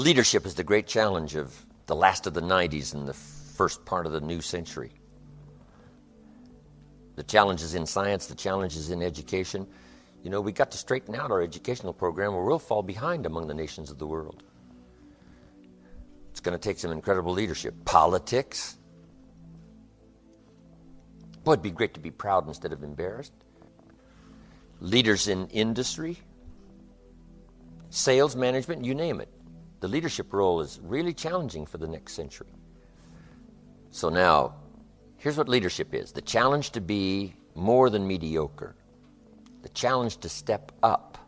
Leadership is the great challenge of the last of the 90s and the first part of the new century. The challenges in science, the challenges in education. You know, we got to straighten out our educational program or we'll fall behind among the nations of the world. It's going to take some incredible leadership. Politics. Boy, it'd be great to be proud instead of embarrassed. Leaders in industry, sales management, you name it. The leadership role is really challenging for the next century. So now, here's what leadership is the challenge to be more than mediocre, the challenge to step up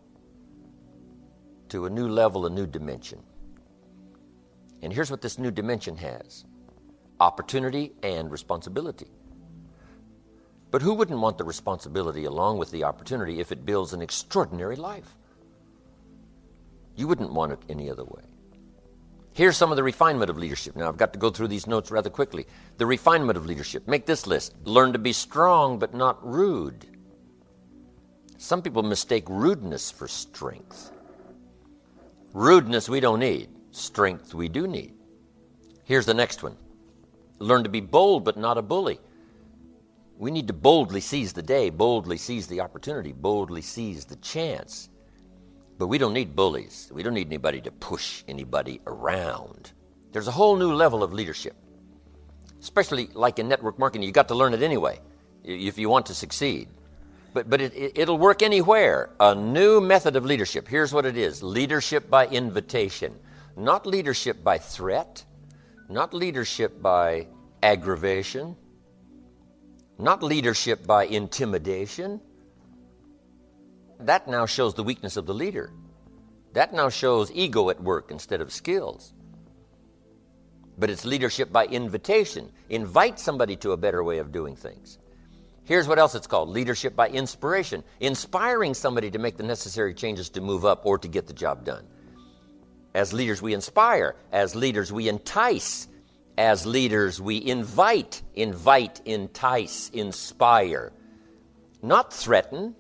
to a new level, a new dimension. And here's what this new dimension has opportunity and responsibility. But who wouldn't want the responsibility along with the opportunity if it builds an extraordinary life? You wouldn't want it any other way. Here's some of the refinement of leadership. Now, I've got to go through these notes rather quickly. The refinement of leadership. Make this list. Learn to be strong but not rude. Some people mistake rudeness for strength. Rudeness we don't need, strength we do need. Here's the next one learn to be bold but not a bully. We need to boldly seize the day, boldly seize the opportunity, boldly seize the chance. But we don't need bullies. We don't need anybody to push anybody around. There's a whole new level of leadership. Especially like in network marketing, you got to learn it anyway if you want to succeed. But, but it, it, it'll work anywhere. A new method of leadership. Here's what it is leadership by invitation, not leadership by threat, not leadership by aggravation, not leadership by intimidation that now shows the weakness of the leader. That now shows ego at work instead of skills. But it's leadership by invitation. Invite somebody to a better way of doing things. Here's what else it's called leadership by inspiration, inspiring somebody to make the necessary changes to move up or to get the job done. As leaders, we inspire. As leaders, we entice. As leaders, we invite, invite, entice, inspire. Not threaten,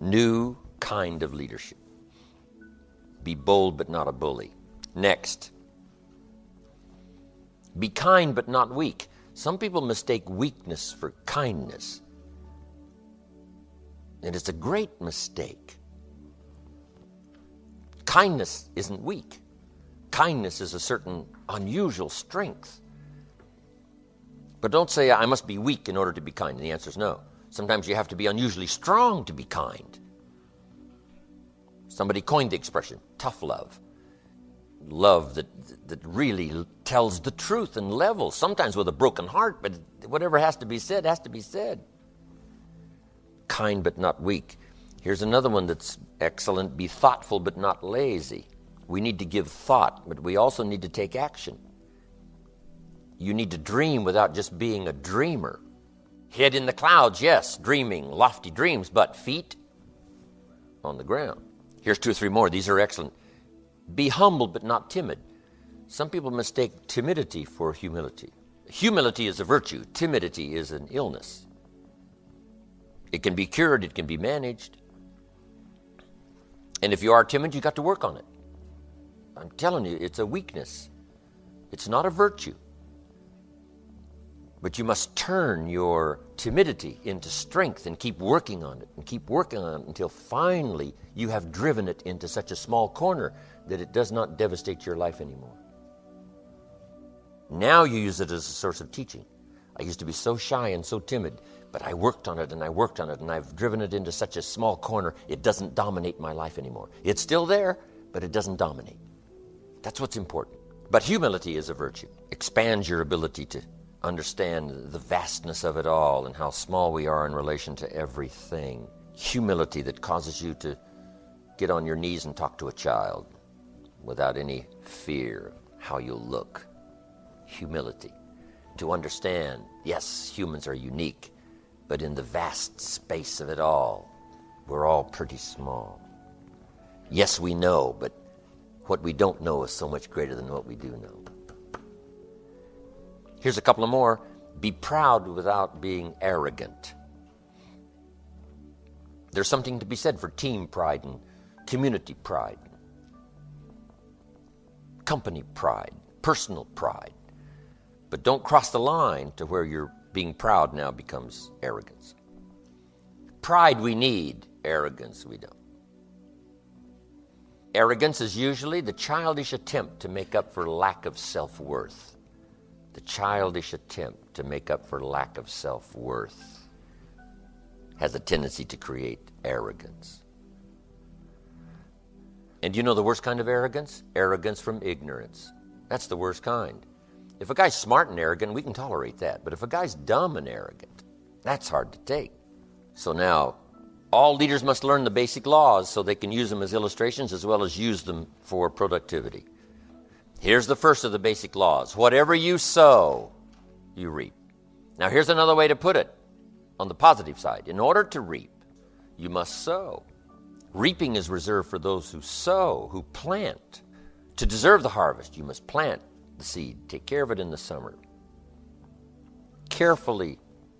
new kind of leadership. Be bold but not a bully. Next, be kind but not weak. Some people mistake weakness for kindness. And it's a great mistake. Kindness isn't weak. Kindness is a certain unusual strength. But don't say, I must be weak in order to be kind. The answer is no. Sometimes you have to be unusually strong to be kind. Somebody coined the expression tough love. Love that, that really tells the truth and levels, sometimes with a broken heart, but whatever has to be said has to be said. Kind but not weak. Here's another one that's excellent be thoughtful but not lazy. We need to give thought, but we also need to take action. You need to dream without just being a dreamer. Head in the clouds, yes, dreaming lofty dreams, but feet on the ground. Here's two or three more. These are excellent. Be humble but not timid. Some people mistake timidity for humility. Humility is a virtue, timidity is an illness. It can be cured, it can be managed. And if you are timid, you got to work on it. I'm telling you, it's a weakness. It's not a virtue. But you must turn your timidity into strength and keep working on it and keep working on it until finally you have driven it into such a small corner that it does not devastate your life anymore. Now you use it as a source of teaching. I used to be so shy and so timid, but I worked on it and I worked on it and I've driven it into such a small corner it doesn't dominate my life anymore. It's still there, but it doesn't dominate. That's what's important. But humility is a virtue. Expands your ability to understand the vastness of it all and how small we are in relation to everything. Humility that causes you to get on your knees and talk to a child without any fear of how you'll look. Humility. To understand, yes, humans are unique, but in the vast space of it all, we're all pretty small. Yes, we know, but what we don't know is so much greater than what we do know. Here's a couple of more. Be proud without being arrogant. There's something to be said for team pride and community pride. company pride, personal pride. But don't cross the line to where your being proud now becomes arrogance. Pride we need, arrogance we don't. Arrogance is usually the childish attempt to make up for lack of self worth. The childish attempt to make up for lack of self worth has a tendency to create arrogance. And you know the worst kind of arrogance? Arrogance from ignorance. That's the worst kind. If a guy's smart and arrogant, we can tolerate that. But if a guy's dumb and arrogant, that's hard to take. So now, all leaders must learn the basic laws so they can use them as illustrations as well as use them for productivity. Here's the first of the basic laws whatever you sow, you reap. Now, here's another way to put it on the positive side. In order to reap, you must sow. Reaping is reserved for those who sow, who plant. To deserve the harvest, you must plant the seed, take care of it in the summer. Carefully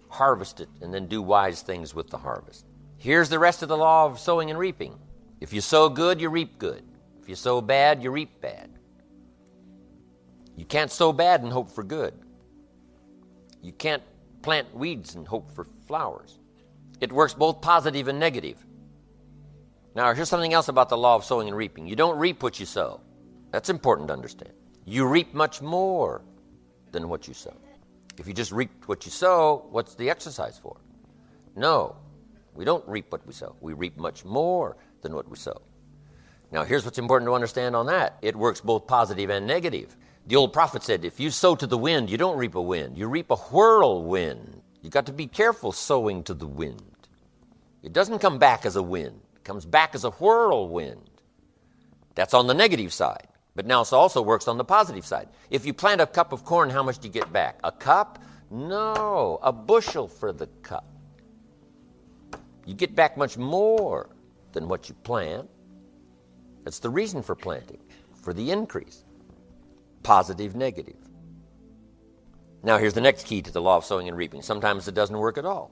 harvest it, and then do wise things with the harvest. Here's the rest of the law of sowing and reaping. If you sow good, you reap good. If you sow bad, you reap bad. You can't sow bad and hope for good. You can't plant weeds and hope for flowers. It works both positive and negative. Now, here's something else about the law of sowing and reaping. You don't reap what you sow. That's important to understand. You reap much more than what you sow. If you just reap what you sow, what's the exercise for? No, we don't reap what we sow. We reap much more than what we sow. Now, here's what's important to understand on that it works both positive and negative. The old prophet said, If you sow to the wind, you don't reap a wind, you reap a whirlwind. You've got to be careful sowing to the wind. It doesn't come back as a wind, it comes back as a whirlwind. That's on the negative side. But now it also works on the positive side. If you plant a cup of corn, how much do you get back? A cup? No, a bushel for the cup. You get back much more than what you plant. That's the reason for planting, for the increase. Positive, negative. Now, here's the next key to the law of sowing and reaping. Sometimes it doesn't work at all.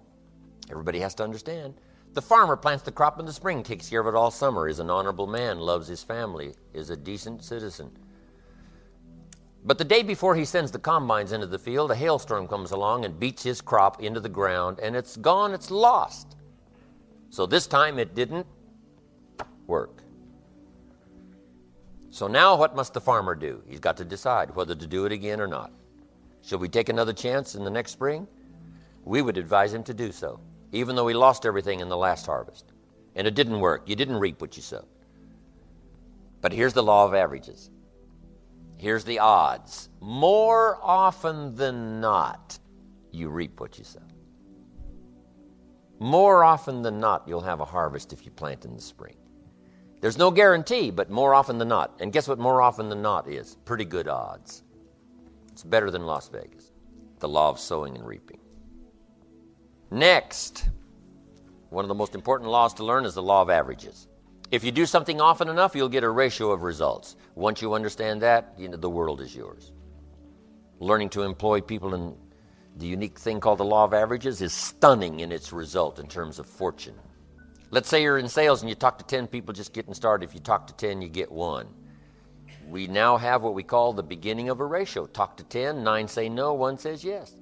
Everybody has to understand. The farmer plants the crop in the spring, takes care of it all summer, is an honorable man, loves his family, is a decent citizen. But the day before he sends the combines into the field, a hailstorm comes along and beats his crop into the ground, and it's gone, it's lost. So this time it didn't work. So now what must the farmer do? He's got to decide whether to do it again or not. Shall we take another chance in the next spring? We would advise him to do so, even though he lost everything in the last harvest. And it didn't work. You didn't reap what you sowed. But here's the law of averages. Here's the odds. More often than not, you reap what you sow. More often than not, you'll have a harvest if you plant in the spring. There's no guarantee, but more often than not. And guess what more often than not is? Pretty good odds. It's better than Las Vegas. The law of sowing and reaping. Next, one of the most important laws to learn is the law of averages. If you do something often enough, you'll get a ratio of results. Once you understand that, you know, the world is yours. Learning to employ people in the unique thing called the law of averages is stunning in its result in terms of fortune. Let's say you're in sales and you talk to 10 people just getting started. If you talk to 10, you get one we now have what we call the beginning of a ratio. Talk to 10, 9 say no, 1 says yes.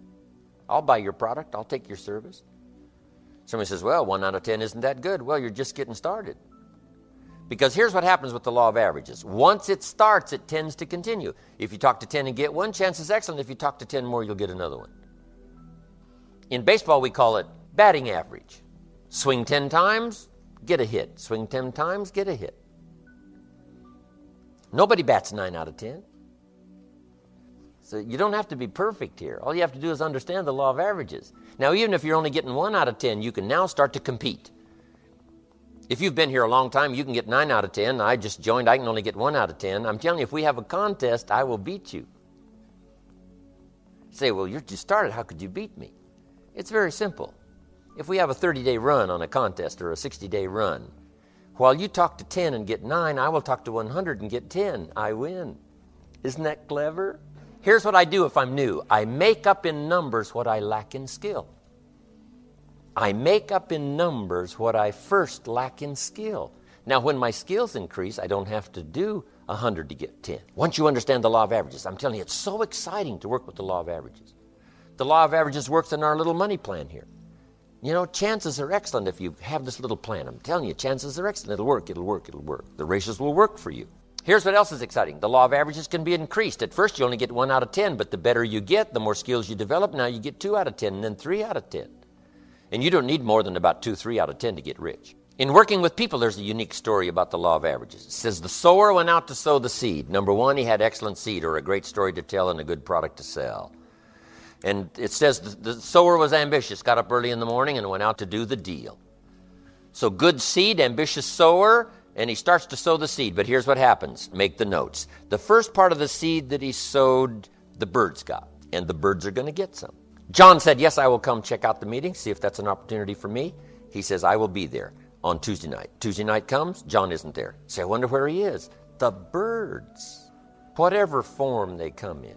I'll buy your product, I'll take your service. Somebody says, well, 1 out of 10 isn't that good. Well, you're just getting started. Because here's what happens with the law of averages. Once it starts, it tends to continue. If you talk to 10 and get one, chance is excellent. If you talk to 10 more, you'll get another one. In baseball, we call it batting average. Swing 10 times, get a hit. Swing 10 times, get a hit. Nobody bats 9 out of 10. So you don't have to be perfect here. All you have to do is understand the law of averages. Now, even if you're only getting 1 out of 10, you can now start to compete. If you've been here a long time, you can get 9 out of 10. I just joined, I can only get 1 out of 10. I'm telling you, if we have a contest, I will beat you. say, well, you just started. How could you beat me? It's very simple. If we have a 30 day run on a contest or a 60 day run, while you talk to 10 and get 9, I will talk to 100 and get 10. I win. Isn't that clever? Here's what I do if I'm new I make up in numbers what I lack in skill. I make up in numbers what I first lack in skill. Now, when my skills increase, I don't have to do 100 to get 10. Once you understand the law of averages, I'm telling you, it's so exciting to work with the law of averages. The law of averages works in our little money plan here. You know, chances are excellent if you have this little plan. I'm telling you, chances are excellent. It'll work, it'll work, it'll work. The ratios will work for you. Here's what else is exciting the law of averages can be increased. At first, you only get one out of 10, but the better you get, the more skills you develop. Now you get two out of 10, and then three out of 10. And you don't need more than about two, three out of 10 to get rich. In working with people, there's a unique story about the law of averages. It says the sower went out to sow the seed. Number one, he had excellent seed or a great story to tell and a good product to sell. And it says the, the sower was ambitious, got up early in the morning and went out to do the deal. So, good seed, ambitious sower, and he starts to sow the seed. But here's what happens make the notes. The first part of the seed that he sowed, the birds got, and the birds are going to get some. John said, Yes, I will come check out the meeting, see if that's an opportunity for me. He says, I will be there on Tuesday night. Tuesday night comes, John isn't there. Say, I wonder where he is. The birds, whatever form they come in.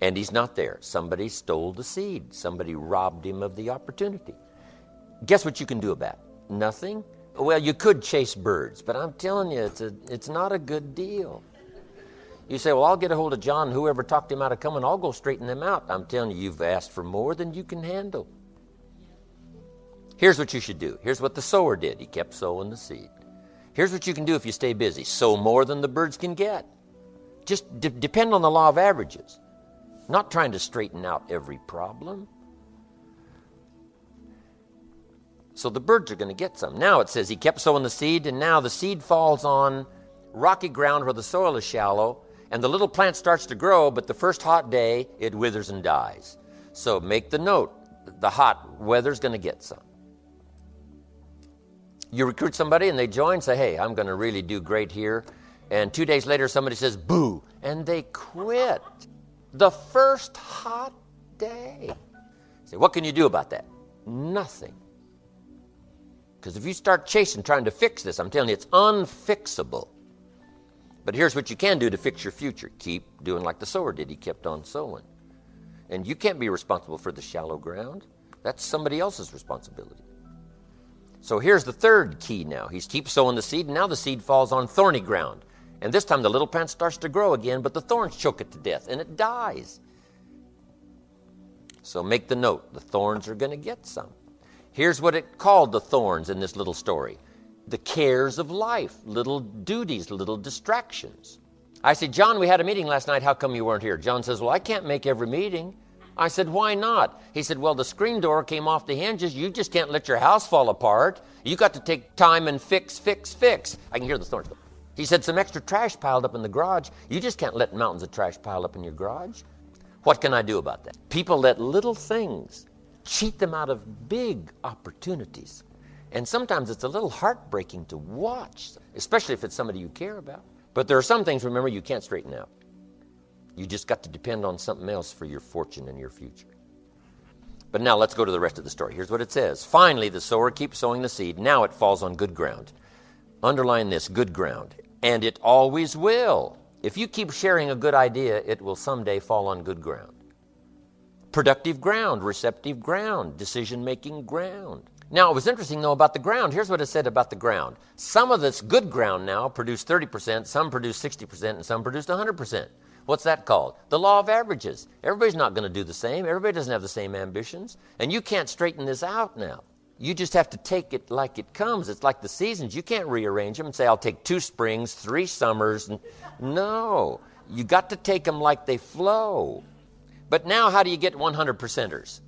And he's not there. Somebody stole the seed, somebody robbed him of the opportunity. Guess what you can do about it? Nothing? Well, you could chase birds, but I'm telling you, it's, a, it's not a good deal. You say, Well, I'll get a hold of John, whoever talked him out of coming, I'll go straighten them out. I'm telling you, you've asked for more than you can handle. Here's what you should do. Here's what the sower did. He kept sowing the seed. Here's what you can do if you stay busy sow more than the birds can get. Just de- depend on the law of averages, not trying to straighten out every problem. So the birds are going to get some. Now it says he kept sowing the seed, and now the seed falls on rocky ground where the soil is shallow, and the little plant starts to grow, but the first hot day it withers and dies. So make the note the hot weather's going to get some. You recruit somebody and they join, say, hey, I'm going to really do great here. And two days later, somebody says, boo, and they quit. The first hot day. Say, what can you do about that? Nothing. Because if you start chasing, trying to fix this, I'm telling you, it's unfixable. But here's what you can do to fix your future keep doing like the sower did. He kept on sowing. And you can't be responsible for the shallow ground, that's somebody else's responsibility. So here's the third key now. He's keeps sowing the seed, and now the seed falls on thorny ground. And this time the little plant starts to grow again, but the thorns choke it to death, and it dies. So make the note the thorns are going to get some. Here's what it called the thorns in this little story the cares of life, little duties, little distractions. I said, John, we had a meeting last night. How come you weren't here? John says, Well, I can't make every meeting. I said, Why not? He said, Well, the screen door came off the hinges. You just can't let your house fall apart. You got to take time and fix, fix, fix. I can hear the thorns. He said, Some extra trash piled up in the garage. You just can't let mountains of trash pile up in your garage. What can I do about that? People let little things cheat them out of big opportunities. And sometimes it's a little heartbreaking to watch, especially if it's somebody you care about. But there are some things, remember, you can't straighten out. You just got to depend on something else for your fortune and your future. But now let's go to the rest of the story. Here's what it says Finally, the sower keeps sowing the seed. Now it falls on good ground. Underline this good ground. And it always will. If you keep sharing a good idea, it will someday fall on good ground productive ground, receptive ground, decision making ground. Now, it was interesting though about the ground. Here's what it said about the ground. Some of this good ground now produced 30%, some produced 60%, and some produced 100%. What's that called? The law of averages. Everybody's not going to do the same. Everybody doesn't have the same ambitions. And you can't straighten this out now. You just have to take it like it comes. It's like the seasons. You can't rearrange them and say, I'll take two springs, three summers. No, you got to take them like they flow. But now, how do you get 100 percenters?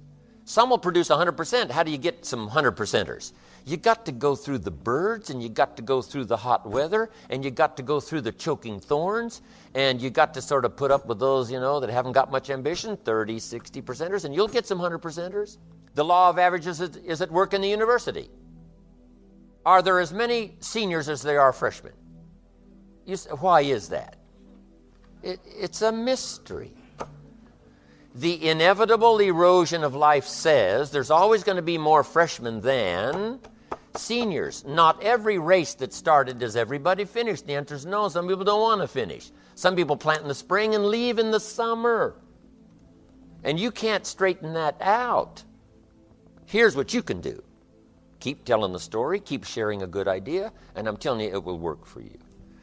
Some will produce 100%. How do you get some 100 percenters? You got to go through the birds, and you got to go through the hot weather, and you got to go through the choking thorns, and you got to sort of put up with those, you know, that haven't got much ambition 30, 60 percenters, and you'll get some 100 percenters. The law of averages is, at work in the university. Are there as many seniors as there are freshmen? Say, why is that? It, it's a mystery the inevitable erosion of life says there's always going to be more freshmen than seniors. Not every race that started does everybody finish. The answer is no. Some people don't want to finish. Some people plant in the spring and leave in the summer. And you can't straighten that out. Here's what you can do Keep telling the story, keep sharing a good idea, and I'm telling you, it will work for you.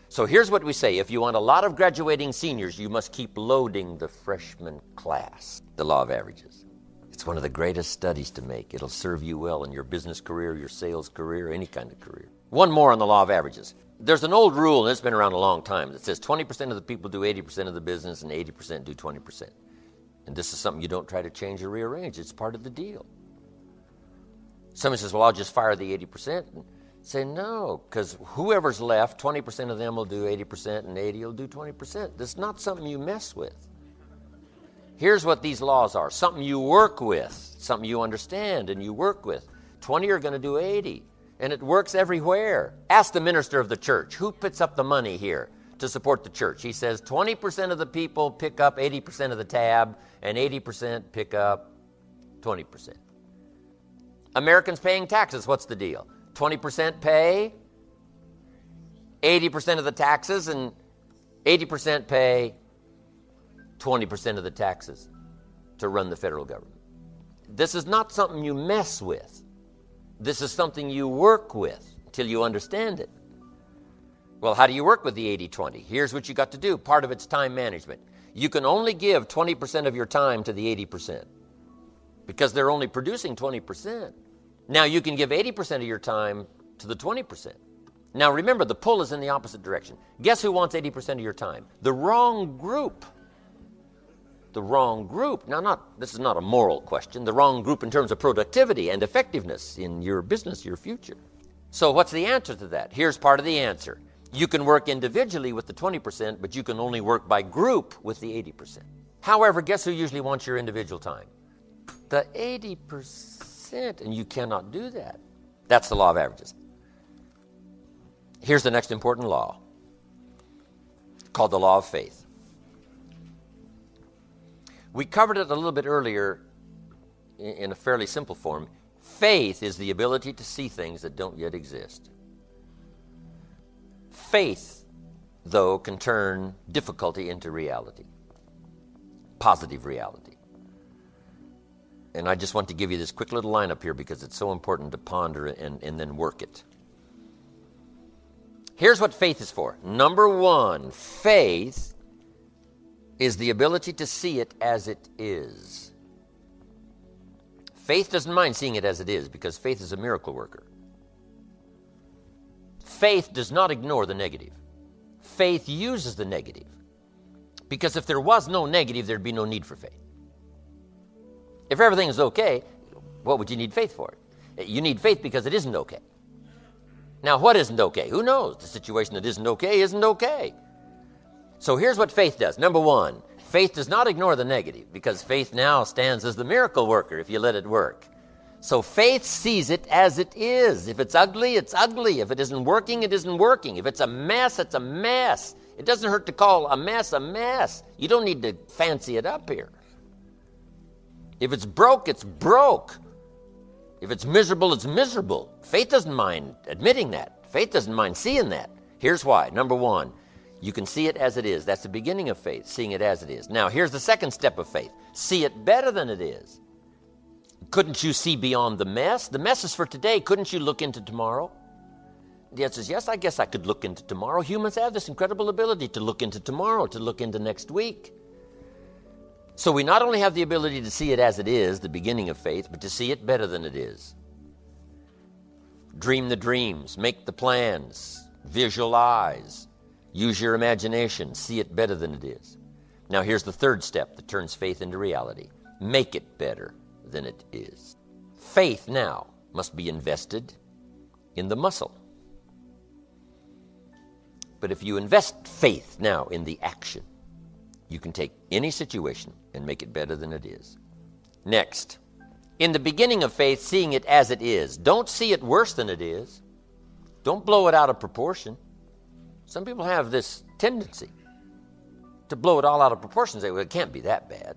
So here's what we say if you want a lot of graduating seniors, you must keep loading the freshman class. The law of averages. It's one of the greatest studies to make. It'll serve you well in your business career, your sales career, any kind of career. One more on the law of averages. There's an old rule, and it's been around a long time, that says 20% of the people do 80% of the business and 80% do 20%. And this is something you don't try to change or rearrange, it's part of the deal. Somebody says, Well, I'll just fire the 80%. And say, No, because whoever's left, 20% of them will do 80% and 80 will do 20%. That's not something you mess with. Here's what these laws are something you work with, something you understand and you work with. 20 are going to do 80, and it works everywhere. Ask the minister of the church who puts up the money here to support the church. He says 20% of the people pick up 80% of the tab, and 80% pick up 20%. Americans paying taxes, what's the deal? 20% pay 80% of the taxes, and 80% pay 20% of the taxes to run the federal government. This is not something you mess with. This is something you work with until you understand it. Well, how do you work with the 80 20? Here's what you got to do part of it's time management. You can only give 20% of your time to the 80% because they're only producing 20%. Now you can give 80% of your time to the 20%. Now remember, the pull is in the opposite direction. Guess who wants 80% of your time? The wrong group. The wrong group. Now, not this is not a moral question. The wrong group in terms of productivity and effectiveness in your business, your future. So, what's the answer to that? Here's part of the answer. You can work individually with the 20%, but you can only work by group with the 80%. However, guess who usually wants your individual time? The 80% and you cannot do that. That's the law of averages. Here's the next important law called the law of faith. We covered it a little bit earlier in a fairly simple form. Faith is the ability to see things that don't yet exist. Faith, though, can turn difficulty into reality, positive reality. And I just want to give you this quick little lineup here because it's so important to ponder and, and then work it. Here's what faith is for. Number one, faith is the ability to see it as it is. Faith doesn't mind seeing it as it is because faith is a miracle worker. Faith does not ignore the negative. Faith uses the negative. Because if there was no negative, there'd be no need for faith. If everything is okay, what would you need faith for? You need faith because it isn't okay. Now, what isn't okay? Who knows? The situation that isn't okay isn't okay. So here's what faith does. Number one, faith does not ignore the negative because faith now stands as the miracle worker if you let it work. So faith sees it as it is. If it's ugly, it's ugly. If it isn't working, it isn't working. If it's a mess, it's a mess. It doesn't hurt to call a mess a mess. You don't need to fancy it up here. If it's broke, it's broke. If it's miserable, it's miserable. Faith doesn't mind admitting that. Faith doesn't mind seeing that. Here's why. Number one, you can see it as it is. That's the beginning of faith, seeing it as it is. Now, here's the second step of faith see it better than it is. Couldn't you see beyond the mess? The mess is for today. Couldn't you look into tomorrow? The answer is yes, I guess I could look into tomorrow. Humans have this incredible ability to look into tomorrow, to look into next week. So we not only have the ability to see it as it is, the beginning of faith, but to see it better than it is. Dream the dreams, make the plans, visualize, use your imagination, see it better than it is. Now, here's the third step that turns faith into reality make it better than it is. Faith now must be invested in the muscle. But if you invest faith now in the action, you can take any situation and make it better than it is. Next, in the beginning of faith, seeing it as it is. Don't see it worse than it is. Don't blow it out of proportion. Some people have this tendency to blow it all out of proportion say, well, it can't be that bad.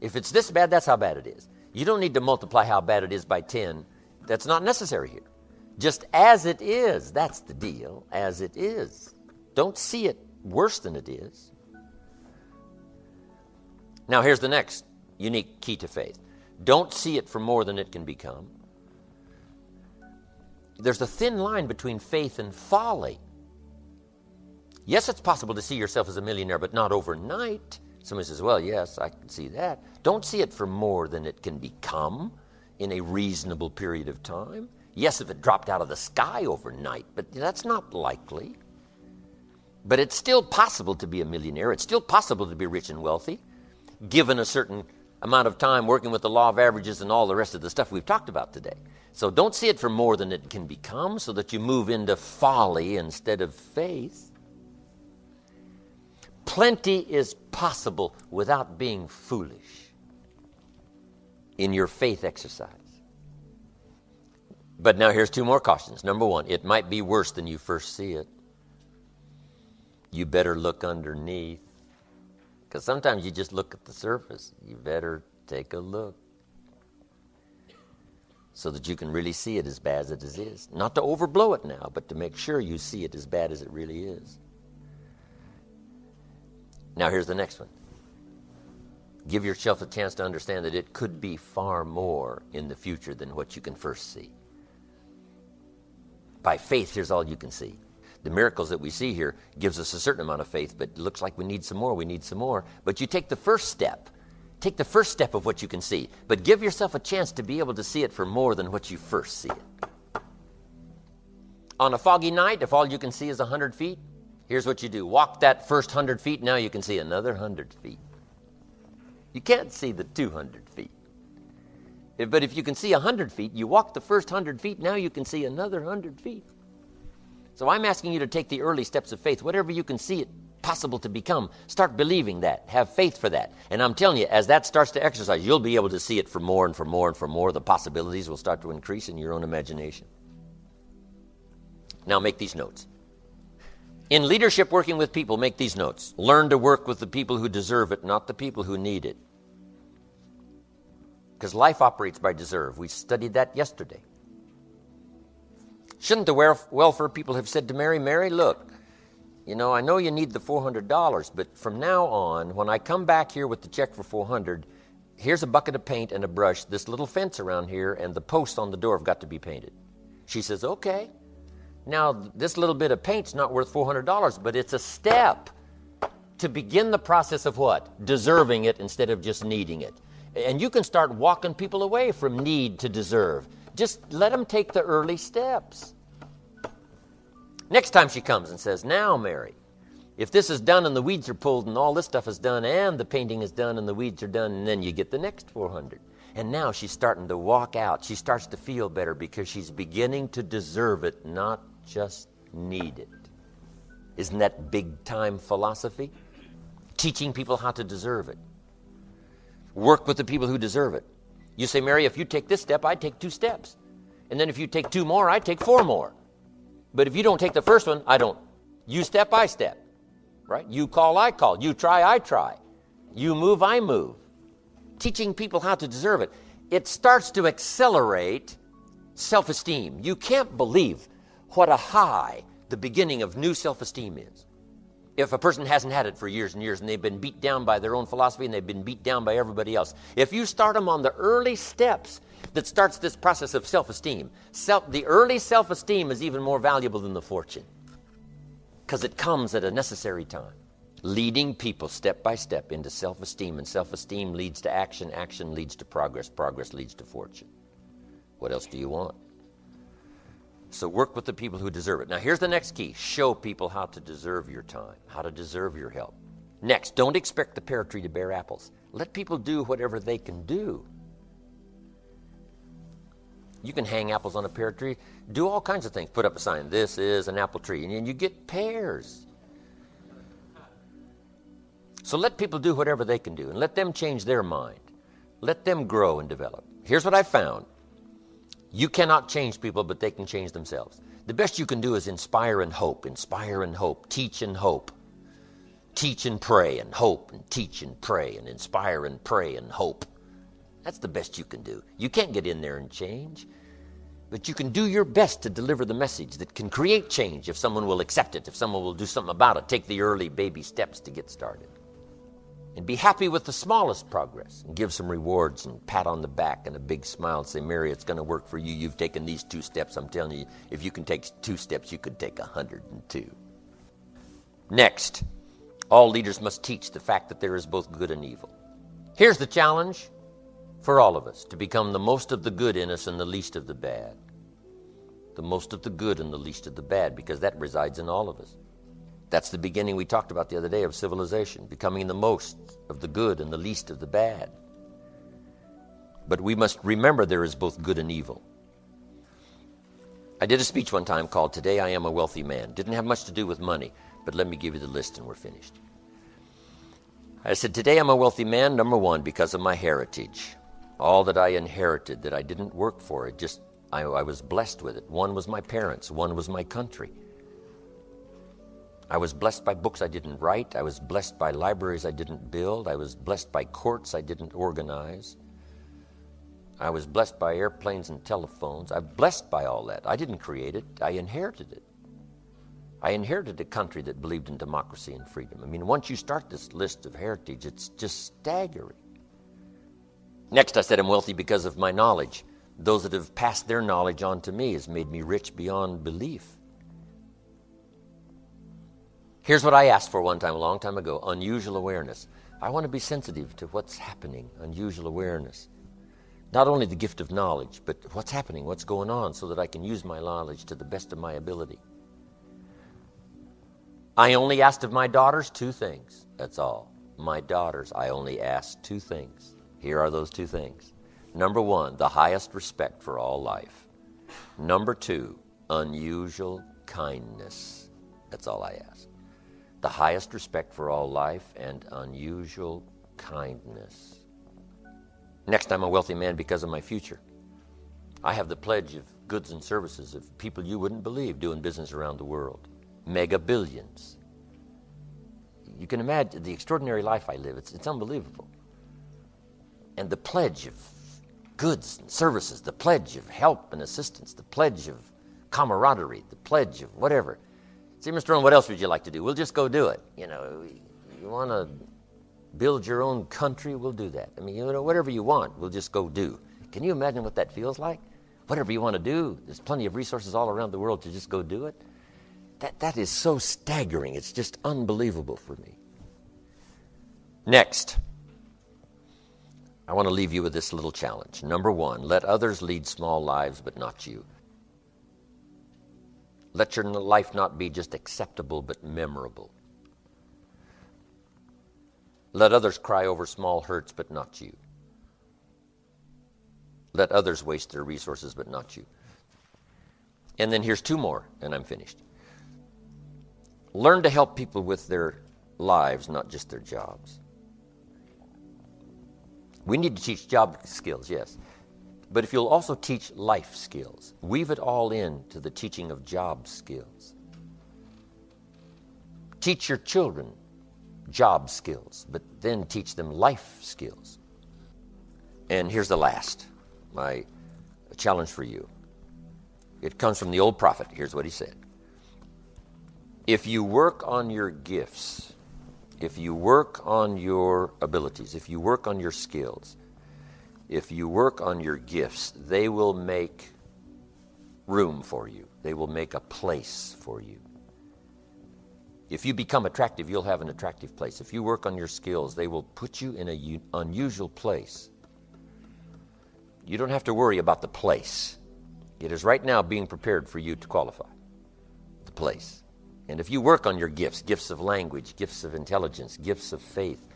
If it's this bad, that's how bad it is. You don't need to multiply how bad it is by 10. That's not necessary here. Just as it is, that's the deal, as it is. Don't see it worse than it is. Now, here's the next unique key to faith don't see it for more than it can become. There's a thin line between faith and folly. Yes, it's possible to see yourself as a millionaire, but not overnight. Somebody says, Well, yes, I can see that. Don't see it for more than it can become in a reasonable period of time. Yes, if it dropped out of the sky overnight, but that's not likely. But it's still possible to be a millionaire. It's still possible to be rich and wealthy, given a certain amount of time working with the law of averages and all the rest of the stuff we've talked about today. So don't see it for more than it can become so that you move into folly instead of faith. Plenty is possible without being foolish in your faith exercise. But now here's two more cautions. Number one, it might be worse than you first see it. You better look underneath. Because sometimes you just look at the surface. You better take a look so that you can really see it as bad as it is. Not to overblow it now, but to make sure you see it as bad as it really is. Now, here's the next one. Give yourself a chance to understand that it could be far more in the future than what you can first see. By faith, here's all you can see. The miracles that we see here gives us a certain amount of faith, but it looks like we need some more, we need some more. But you take the first step. Take the first step of what you can see, but give yourself a chance to be able to see it for more than what you first see it. On a foggy night, if all you can see is 100 feet, here's what you do walk that first 100 feet, now you can see another 100 feet. You can't see the 200 feet. But if you can see 100 feet, you walk the first 100 feet, now you can see another 100 feet. So I'm asking you to take the early steps of faith, whatever you can see it possible to become. Start believing that. Have faith for that. And I'm telling you, as that starts to exercise, you'll be able to see it for more and for more and for more. The possibilities will start to increase in your own imagination. Now make these notes. In leadership working with people, make these notes. Learn to work with the people who deserve it, not the people who need it. Because life operates by deserve. We studied that yesterday. Shouldn't the welfare people have said to Mary, Mary, look, you know, I know you need the $400, but from now on, when I come back here with the check for 400, here's a bucket of paint and a brush, this little fence around here, and the posts on the door have got to be painted. She says, okay. Now, this little bit of paint's not worth $400, but it's a step to begin the process of what? Deserving it instead of just needing it. And you can start walking people away from need to deserve. Just let them take the early steps. Next time she comes and says, Now, Mary, if this is done and the weeds are pulled and all this stuff is done and the painting is done and the weeds are done, and then you get the next 400. And now she's starting to walk out. She starts to feel better because she's beginning to deserve it, not just need it. Isn't that big time philosophy? Teaching people how to deserve it. Work with the people who deserve it. You say, Mary, if you take this step, I take two steps. And then if you take two more, I take four more. But if you don't take the first one, I don't. You step, I step. Right? You call, I call. You try, I try. You move, I move. Teaching people how to deserve it. It starts to accelerate self esteem. You can't believe what a high the beginning of new self esteem is if a person hasn't had it for years and years and they've been beat down by their own philosophy and they've been beat down by everybody else. If you start them on the early steps that starts this process of self-esteem, self, the early self-esteem is even more valuable than the fortune because it comes at a necessary time. Leading people step by step into self-esteem and self-esteem leads to action, action leads to progress, progress leads to fortune. What else do you want? So work with the people who deserve it. Now, here's the next key show people how to deserve your time, how to deserve your help. Next, don't expect the pear tree to bear apples. Let people do whatever they can do. You can hang apples on a pear tree, do all kinds of things. Put up a sign, this is an apple tree, and you get pears. So let people do whatever they can do and let them change their mind. Let them grow and develop. Here's what I found you cannot change people, but they can change themselves. The best you can do is inspire and hope, inspire and hope, teach and hope, teach and pray and hope, and teach and pray, and inspire and pray and hope. That's the best you can do. You can't get in there and change, but you can do your best to deliver the message that can create change if someone will accept it, if someone will do something about it, take the early baby steps to get started. And be happy with the smallest progress and give some rewards and pat on the back and a big smile and say, Mary, it's going to work for you. You've taken these two steps. I'm telling you, if you can take two steps, you could take a 102. Next, all leaders must teach the fact that there is both good and evil. Here's the challenge for all of us to become the most of the good in us and the least of the bad. The most of the good and the least of the bad, because that resides in all of us. That's the beginning we talked about the other day of civilization, becoming the most of the good and the least of the bad. But we must remember there is both good and evil. I did a speech one time called Today I Am a Wealthy Man. Didn't have much to do with money, but let me give you the list and we're finished. I said, Today I'm a wealthy man, number one, because of my heritage. All that I inherited, that I didn't work for, it just, I, I was blessed with it. One was my parents, one was my country. I was blessed by books I didn't write. I was blessed by libraries I didn't build. I was blessed by courts I didn't organize. I was blessed by airplanes and telephones. I'm blessed by all that. I didn't create it, I inherited it. I inherited a country that believed in democracy and freedom. I mean, once you start this list of heritage, it's just staggering. Next, I said I'm wealthy because of my knowledge. Those that have passed their knowledge on to me has made me rich beyond belief. Here's what I asked for one time, a long time ago unusual awareness. I want to be sensitive to what's happening, unusual awareness. Not only the gift of knowledge, but what's happening, what's going on, so that I can use my knowledge to the best of my ability. I only asked of my daughters two things. That's all. My daughters, I only asked two things. Here are those two things. Number one, the highest respect for all life. Number two, unusual kindness. That's all I ask. The highest respect for all life and unusual kindness. Next, I'm a wealthy man because of my future. I have the pledge of goods and services of people you wouldn't believe doing business around the world mega billions. You can imagine the extraordinary life I live. It's, it's unbelievable. And the pledge of goods and services, the pledge of help and assistance, the pledge of camaraderie, the pledge of whatever. See, Mr. Rohn, what else would you like to do? We'll just go do it. You know, you want to build your own country? We'll do that. I mean, you know, whatever you want, we'll just go do. Can you imagine what that feels like? Whatever you want to do, there's plenty of resources all around the world to just go do it. That, that is so staggering. It's just unbelievable for me. Next, I want to leave you with this little challenge. Number one, let others lead small lives, but not you. Let your life not be just acceptable, but memorable. Let others cry over small hurts, but not you. Let others waste their resources, but not you. And then here's two more, and I'm finished. Learn to help people with their lives, not just their jobs. We need to teach job skills, yes. But if you'll also teach life skills, weave it all in to the teaching of job skills. Teach your children job skills, but then teach them life skills. And here's the last my challenge for you. It comes from the old prophet. Here's what he said if you work on your gifts, if you work on your abilities, if you work on your skills, if you work on your gifts, they will make room for you. They will make a place for you. If you become attractive, you'll have an attractive place. If you work on your skills, they will put you in an unusual place. You don't have to worry about the place. It is right now being prepared for you to qualify. The place. And if you work on your gifts gifts of language, gifts of intelligence, gifts of faith,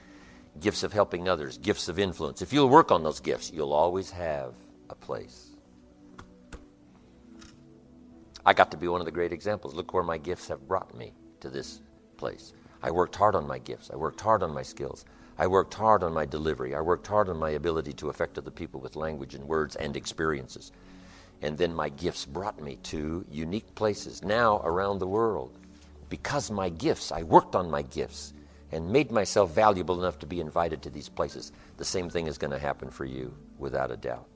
gifts of helping others, gifts of influence if you'll work on those gifts, you'll always have a place. I got to be one of the great examples. Look where my gifts have brought me to this place. I worked hard on my gifts, I worked hard on my skills. I worked hard on my delivery. I worked hard on my ability to affect other people with language and words and experiences. And then my gifts brought me to unique places now around the world because my gifts, I worked on my gifts and made myself valuable enough to be invited to these places. The same thing is going to happen for you, without a doubt.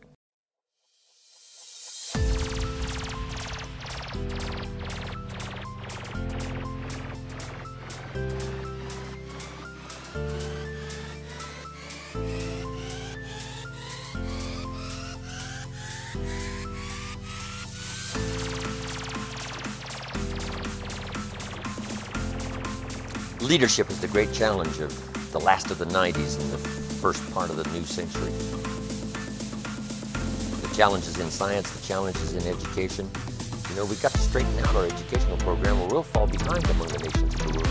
Leadership is the great challenge of the last of the 90s and the first part of the new century. The challenges in science, the challenges in education. You know, we've got to straighten out our educational program or we'll fall behind among the nations of the world.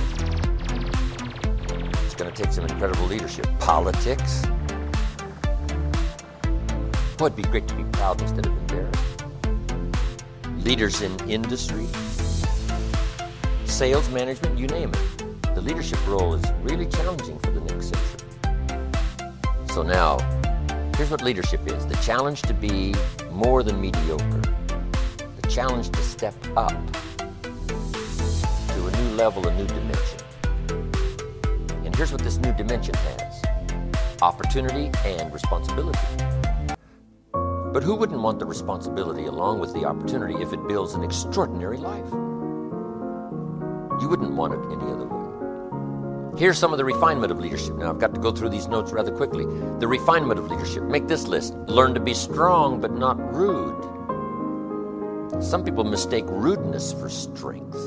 It's going to take some incredible leadership. Politics. Boy, it'd be great to be proud instead of embarrassed. Leaders in industry, sales management, you name it. Leadership role is really challenging for the next century. So now, here's what leadership is the challenge to be more than mediocre, the challenge to step up to a new level, a new dimension. And here's what this new dimension has opportunity and responsibility. But who wouldn't want the responsibility along with the opportunity if it builds an extraordinary life? You wouldn't want it any other way. Here's some of the refinement of leadership. Now, I've got to go through these notes rather quickly. The refinement of leadership. Make this list. Learn to be strong but not rude. Some people mistake rudeness for strength.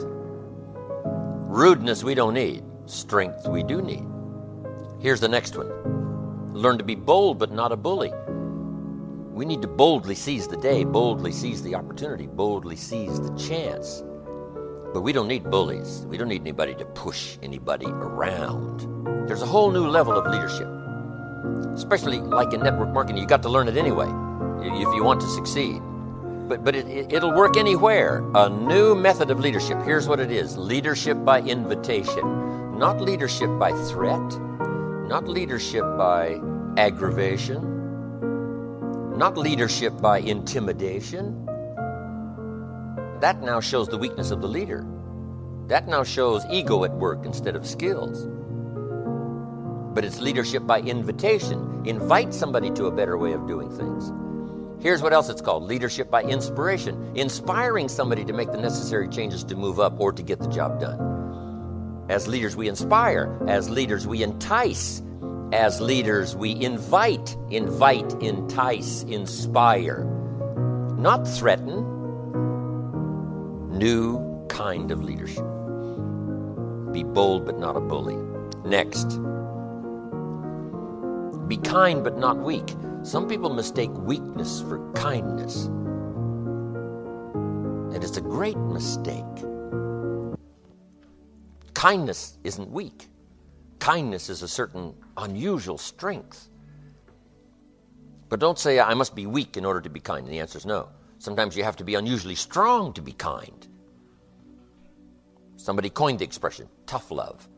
Rudeness we don't need, strength we do need. Here's the next one. Learn to be bold but not a bully. We need to boldly seize the day, boldly seize the opportunity, boldly seize the chance. But we don't need bullies. We don't need anybody to push anybody around. There's a whole new level of leadership. Especially like in network marketing, you got to learn it anyway if you want to succeed. But, but it, it'll work anywhere. A new method of leadership. Here's what it is leadership by invitation, not leadership by threat, not leadership by aggravation, not leadership by intimidation that now shows the weakness of the leader. That now shows ego at work instead of skills. But it's leadership by invitation. Invite somebody to a better way of doing things. Here's what else it's called leadership by inspiration, inspiring somebody to make the necessary changes to move up or to get the job done. As leaders, we inspire. As leaders, we entice. As leaders, we invite, invite, entice, inspire. Not threaten, new kind of leadership. Be bold but not a bully. Next, be kind but not weak. Some people mistake weakness for kindness. And it's a great mistake. Kindness isn't weak. Kindness is a certain unusual strength. But don't say, I must be weak in order to be kind. And the answer is no. Sometimes you have to be unusually strong to be kind. Somebody coined the expression tough love.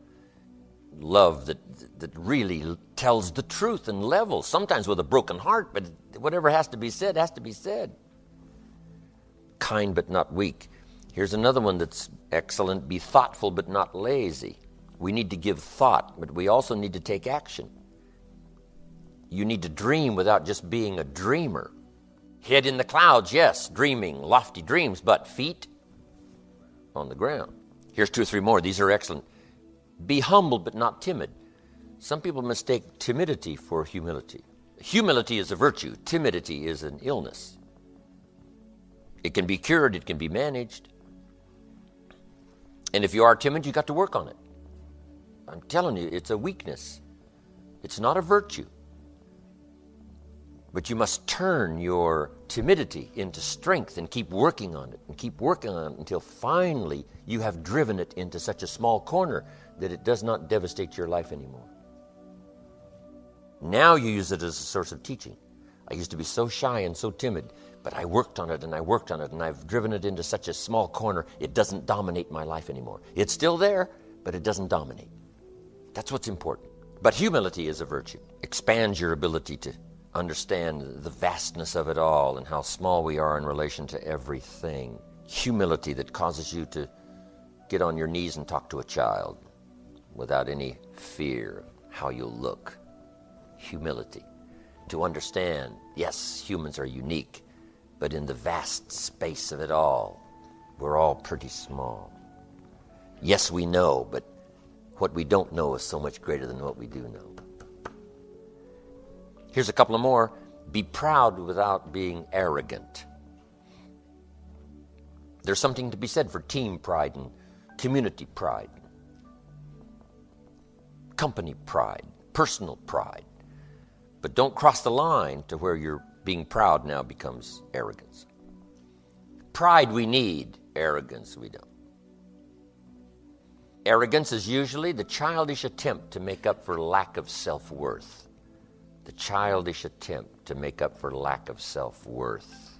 Love that, that really tells the truth and levels, sometimes with a broken heart, but whatever has to be said has to be said. Kind but not weak. Here's another one that's excellent be thoughtful but not lazy. We need to give thought, but we also need to take action. You need to dream without just being a dreamer. Head in the clouds, yes, dreaming lofty dreams, but feet on the ground. Here's two or three more. These are excellent. Be humble but not timid. Some people mistake timidity for humility. Humility is a virtue, timidity is an illness. It can be cured, it can be managed. And if you are timid, you got to work on it. I'm telling you, it's a weakness. It's not a virtue. But you must turn your timidity into strength and keep working on it and keep working on it until finally you have driven it into such a small corner that it does not devastate your life anymore. Now you use it as a source of teaching. I used to be so shy and so timid, but I worked on it and I worked on it and I've driven it into such a small corner it doesn't dominate my life anymore. It's still there, but it doesn't dominate. That's what's important. But humility is a virtue. Expands your ability to understand the vastness of it all and how small we are in relation to everything. Humility that causes you to get on your knees and talk to a child without any fear of how you'll look. Humility. To understand, yes, humans are unique, but in the vast space of it all, we're all pretty small. Yes, we know, but what we don't know is so much greater than what we do know. Here's a couple of more. Be proud without being arrogant. There's something to be said for team pride and community pride. company pride, personal pride. But don't cross the line to where your being proud now becomes arrogance. Pride we need, arrogance we don't. Arrogance is usually the childish attempt to make up for lack of self worth. The childish attempt to make up for lack of self worth.